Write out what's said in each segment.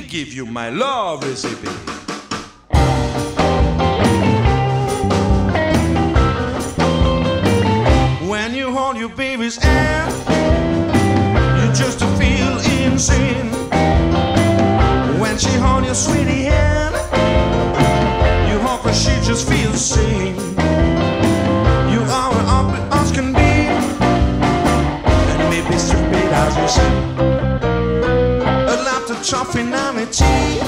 me give you my love recipe. When you hold your baby's hand, you just feel insane. When she hold your sweetie hand, you hope that she just feels sane. You are as be, and maybe stupid as you say. A chopping on the tea.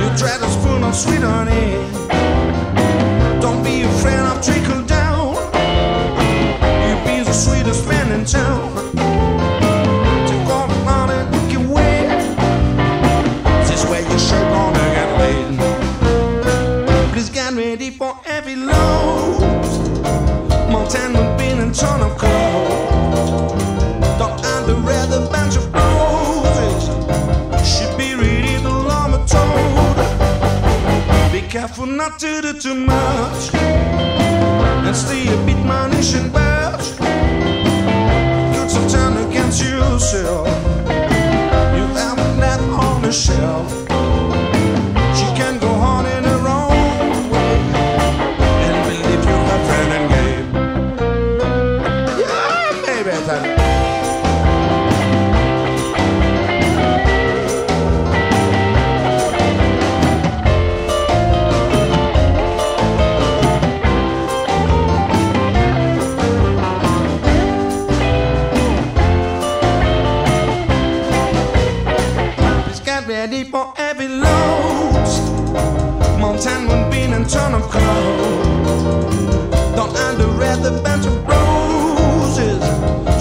You try to spoon of sweet honey. Don't be afraid of trickle down. You be the sweetest man in town. Take. This way you sure gonna get laid. Please get ready for heavy loads. Montana bean and ton of coal. Careful not to do too much. And stay a bit mannish and birch. Put some time against yourself. You have that on the shelf. Ready for heavy loads. Mountain bean and ton of clothes. Don't underrate the bunch of roses.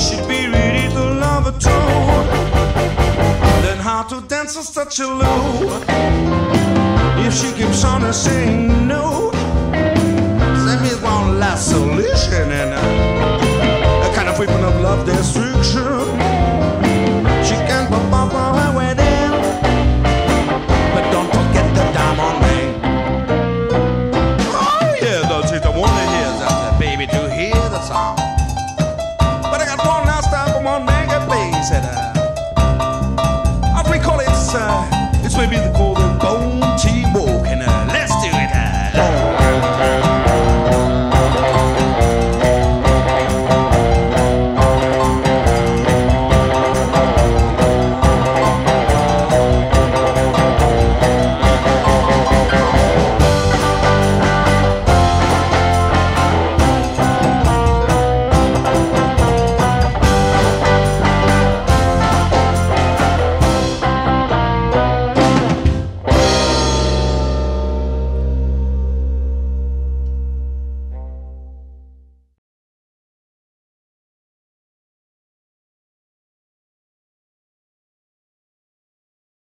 She'd be ready to love a toad. Learn how to dance on such a low. If she keeps on saying no, that one last solution and. Uh,